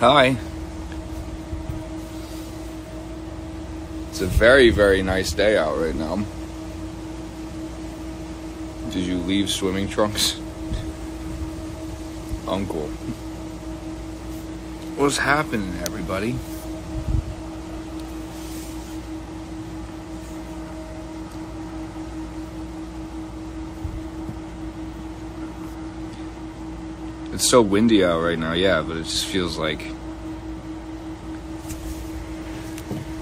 Hi. It's a very, very nice day out right now. Did you leave swimming trunks? Uncle. What's happening, everybody? It's so windy out right now, yeah, but it just feels like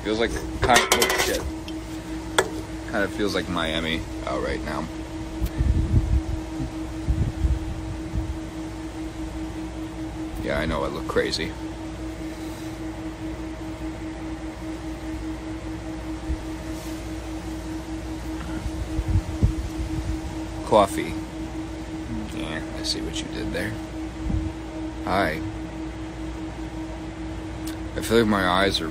feels like kind of oh, shit. Kind of feels like Miami out right now. Yeah, I know I look crazy. Coffee. Yeah, I see what you did there. Hi. I feel like my eyes are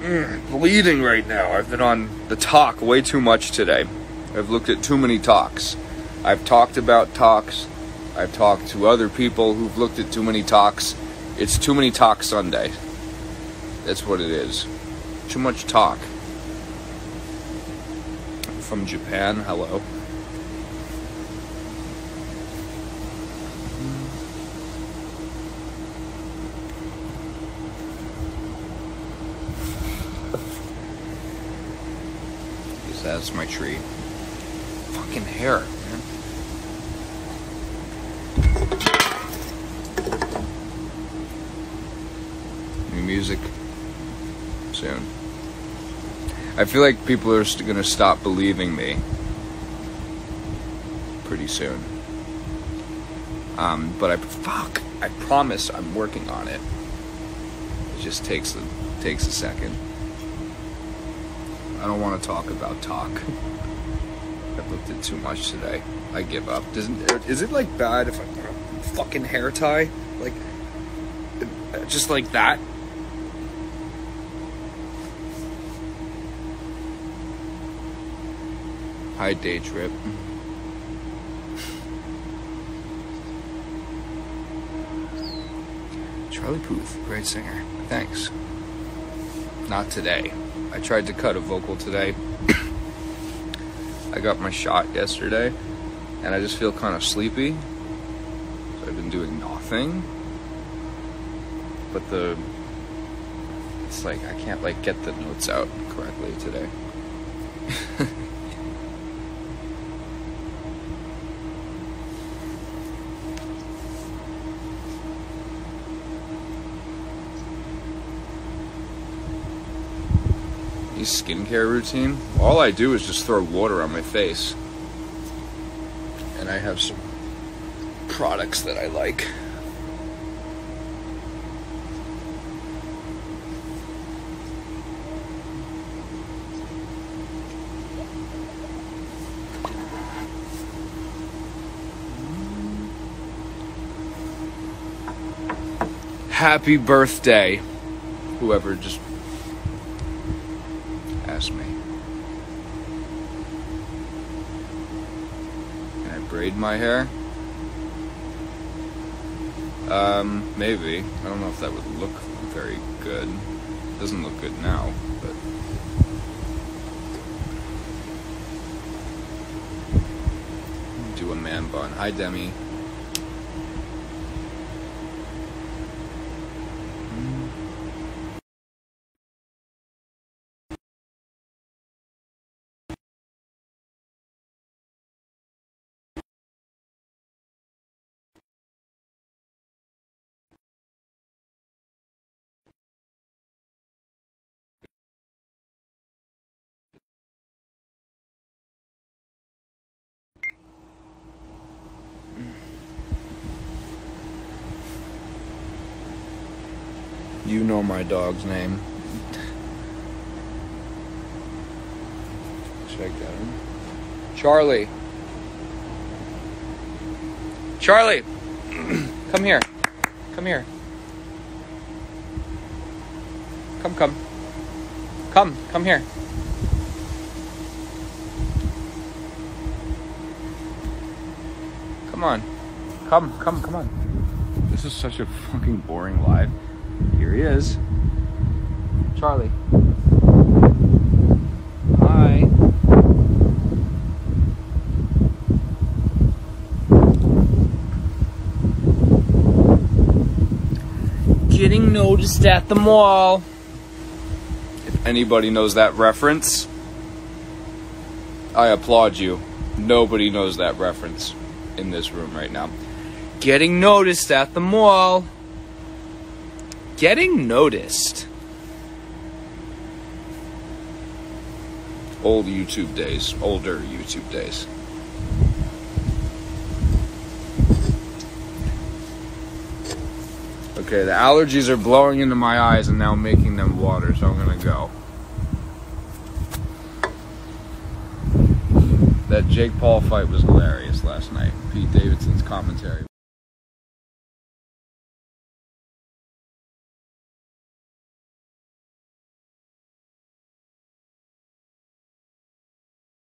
mm, bleeding right now. I've been on the talk way too much today. I've looked at too many talks. I've talked about talks. I've talked to other people who've looked at too many talks. It's too many talk Sunday. That's what it is. Too much talk. From Japan, hello. That's my tree. Fucking hair, man. New music soon. I feel like people are going to stop believing me pretty soon. Um, but I fuck. I promise I'm working on it. It just takes a, takes a second. I don't want to talk about talk. I've looked at too much today. I give up. Doesn't is it like bad if I a fucking hair tie like just like that? Hi, day trip. Charlie Puth, great singer. Thanks. Not today. I tried to cut a vocal today. I got my shot yesterday, and I just feel kind of sleepy. So I've been doing nothing. But the it's like I can't like get the notes out correctly today. skincare routine, all I do is just throw water on my face. And I have some products that I like. Happy birthday, whoever just me. Can I braid my hair? Um, maybe. I don't know if that would look very good. It doesn't look good now, but. Do a man bun. Hi, Demi. You know my dog's name. Should I get him? Charlie. Charlie! come here. Come here. Come, come. Come, come here. Come on. Come, come, come on. This is such a fucking boring live. Here he is. Charlie. Hi. Getting noticed at the mall. If anybody knows that reference, I applaud you. Nobody knows that reference in this room right now. Getting noticed at the mall. Getting noticed. Old YouTube days, older YouTube days. Okay, the allergies are blowing into my eyes and now making them water, so I'm gonna go. That Jake Paul fight was hilarious last night. Pete Davidson's commentary.